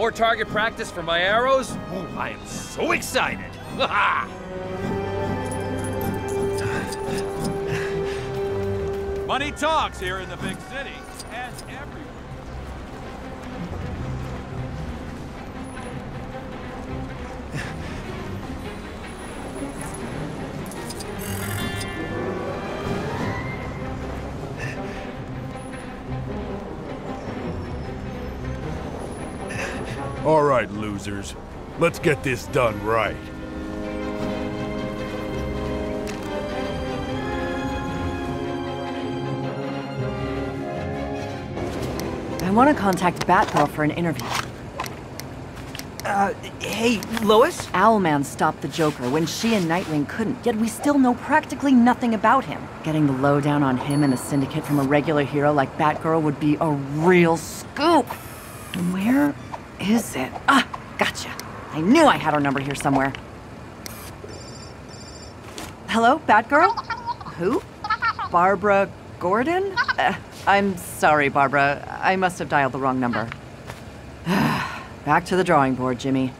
More target practice for my arrows? Ooh, I am so excited! Money talks here in the big city, All right, losers. Let's get this done right. I want to contact Batgirl for an interview. Uh, hey, Lois? Owlman stopped the Joker when she and Nightwing couldn't, yet we still know practically nothing about him. Getting the lowdown on him and the Syndicate from a regular hero like Batgirl would be a real scoop. Where is it? Ah, gotcha. I knew I had her number here somewhere. Hello, Batgirl? Who? Barbara Gordon? Uh, I'm sorry, Barbara. I must have dialed the wrong number. Back to the drawing board, Jimmy.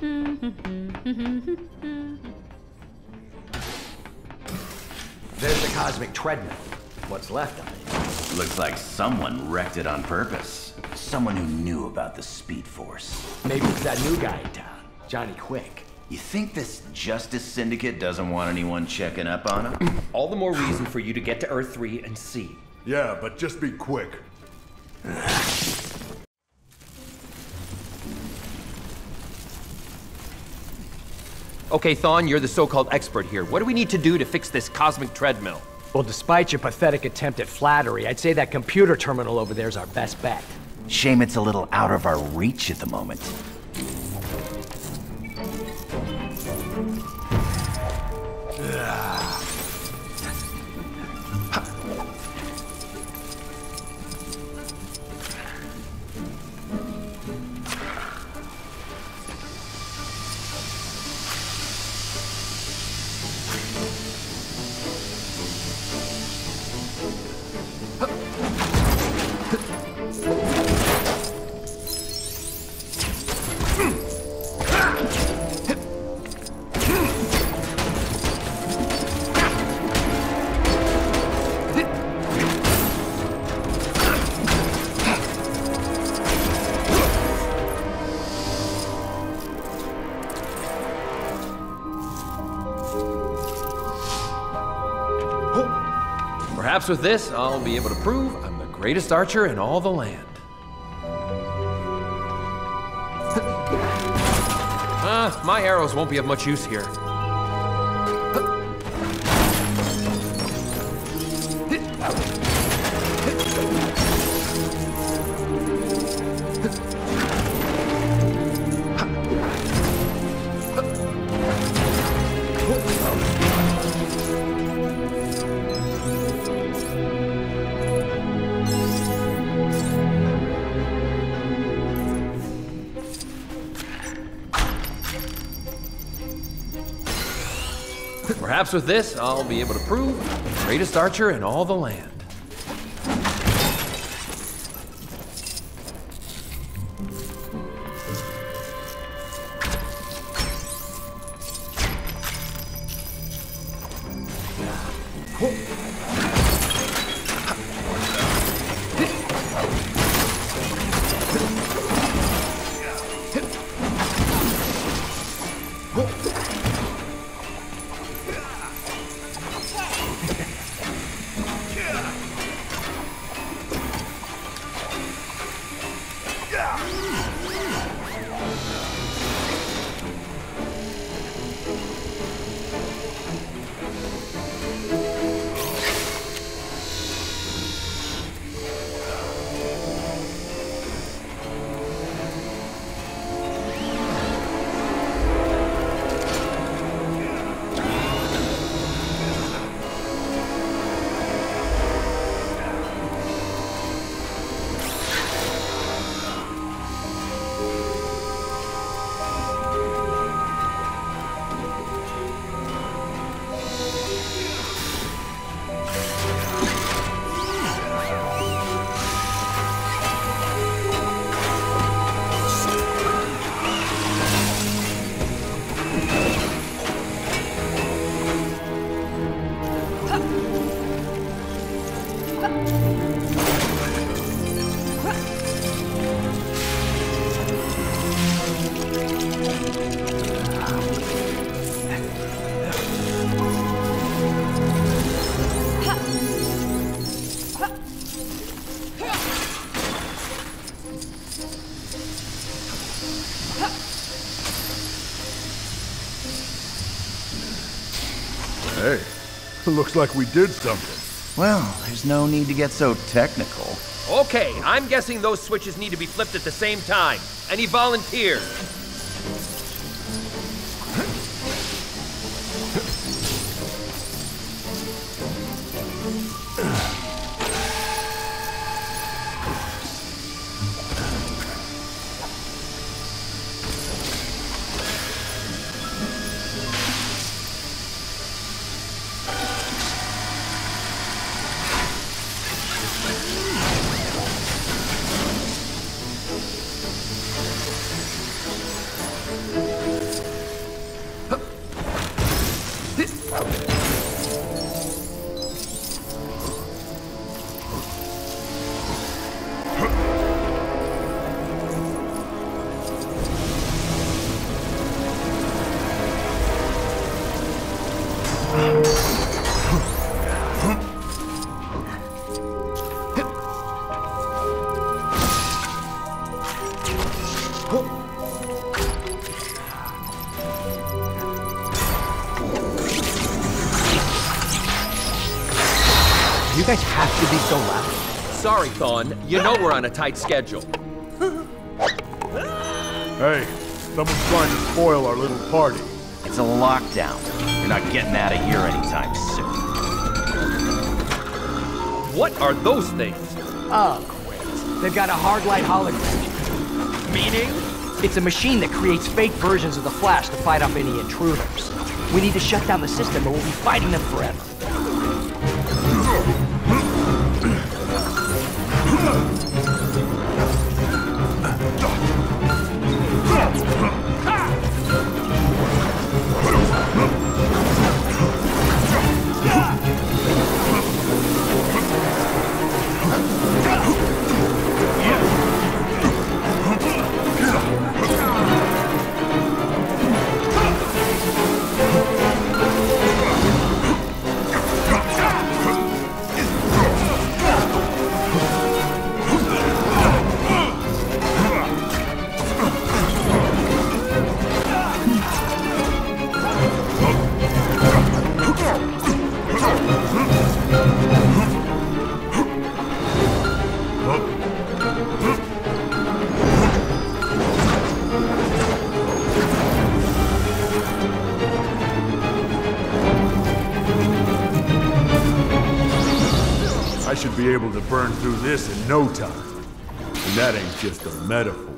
There's the cosmic treadmill. What's left of it? Looks like someone wrecked it on purpose. Someone who knew about the Speed Force. Maybe it's that new guy in town, Johnny Quick. You think this Justice Syndicate doesn't want anyone checking up on him? All the more reason for you to get to Earth 3 and see. Yeah, but just be quick. Okay, Thawne, you're the so-called expert here. What do we need to do to fix this cosmic treadmill? Well, despite your pathetic attempt at flattery, I'd say that computer terminal over there is our best bet. Shame it's a little out of our reach at the moment. Perhaps with this, I'll be able to prove I'm the greatest archer in all the land. Uh, my arrows won't be of much use here. Perhaps with this, I'll be able to prove the greatest archer in all the land. Looks like we did something. Well, there's no need to get so technical. Okay, I'm guessing those switches need to be flipped at the same time. Any volunteers? Guys have to be so loud. Sorry, Thawne. You know we're on a tight schedule. Hey, someone's trying to spoil our little party. It's a lockdown. You're not getting out of here anytime soon. What are those things? Oh, great. They've got a hard light hologram. Meaning? It's a machine that creates fake versions of the Flash to fight off any intruders. We need to shut down the system or we'll be fighting them forever. Should be able to burn through this in no time. And that ain't just a metaphor.